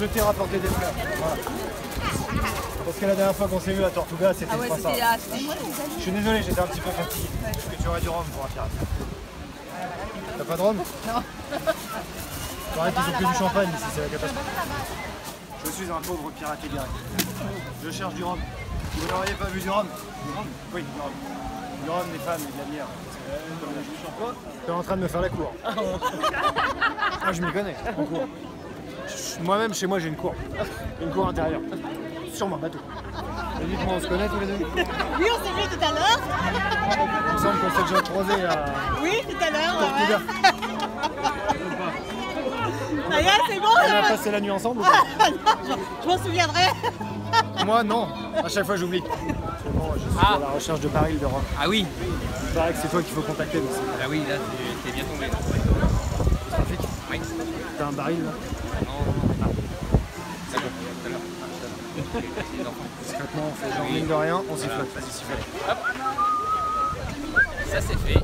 je t'ai rapporté des fleurs. Voilà. Parce que la dernière fois qu'on s'est vu à Tortuga, c'était Ah ouais, pas ça. moi. Je suis désolé, j'étais un petit peu fatigué. Est-ce que tu aurais du rhum pour un pirate T'as pas de rhum Non. Pareil qu'ils ont que du champagne ici, c'est la catastrophe. Je suis un pauvre pirate égaré. Je cherche du rhum. Vous n'auriez pas vu du rhum Du rhum Oui, du rhum. Du rhum, des femmes et de la bière. Tu es en train de me faire la cour. Ah, je m'y connais, en cours. Moi-même, chez moi, j'ai une cour. Une cour intérieure. Sur mon bateau. Dites-moi, on se connaît tous les deux Oui, on s'est vu tout à l'heure. Il me semble qu'on s'est déjà croisés à Oui, tout à l'heure. Ça y est, c'est bon. On a passé la nuit ensemble ou pas Je m'en souviendrai. Moi, non. À chaque fois, j'oublie. Actuellement, je suis à la recherche de barils de rhum. Ah oui, Il paraît que c'est toi qu'il faut contacter dans ce ah oui, là t'es- t'es bien tombé. trafic. Oui. T'as un baril là Non, non, non. Ça va, tout à l'heure. Les enfants. Discrètement, on fait genre mine de rien, on s'y flotte. Vas-y, siffle. Hop. Ça c'est fait.